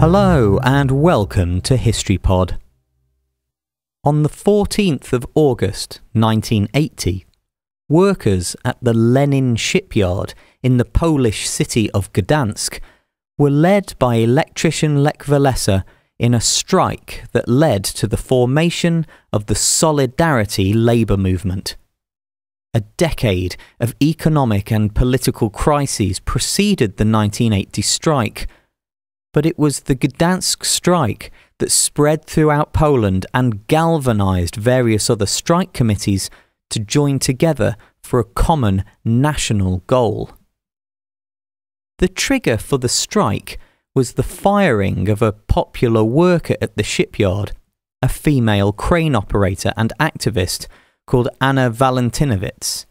Hello and welcome to HistoryPod. On the 14th of August 1980, workers at the Lenin shipyard in the Polish city of Gdansk were led by electrician Lech Walesa in a strike that led to the formation of the Solidarity labour movement. A decade of economic and political crises preceded the 1980 strike, but it was the Gdansk strike that spread throughout Poland and galvanised various other strike committees to join together for a common national goal. The trigger for the strike was the firing of a popular worker at the shipyard, a female crane operator and activist called Anna Walentynowicz.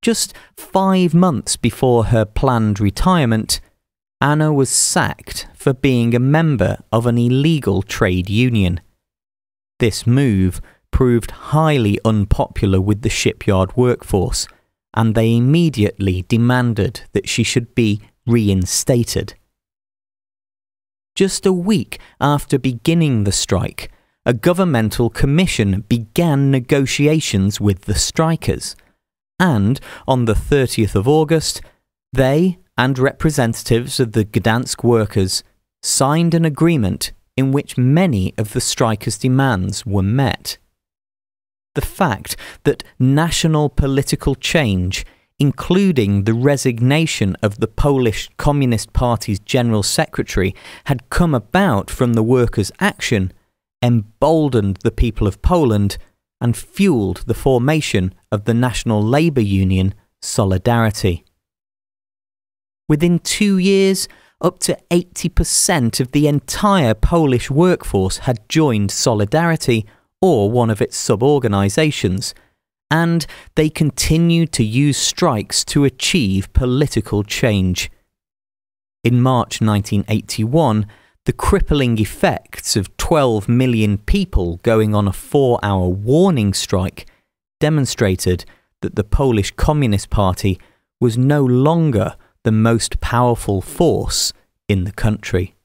Just five months before her planned retirement, Anna was sacked for being a member of an illegal trade union. This move proved highly unpopular with the shipyard workforce, and they immediately demanded that she should be reinstated. Just a week after beginning the strike, a governmental commission began negotiations with the strikers, and on the 30th of August, they and representatives of the Gdansk workers signed an agreement in which many of the strikers' demands were met the fact that national political change, including the resignation of the Polish Communist Party's General Secretary, had come about from the workers' action, emboldened the people of Poland and fueled the formation of the National Labour Union Solidarity. Within two years, up to 80% of the entire Polish workforce had joined Solidarity or one of its sub-organisations, and they continued to use strikes to achieve political change. In March 1981, the crippling effects of 12 million people going on a four hour warning strike demonstrated that the Polish Communist Party was no longer the most powerful force in the country.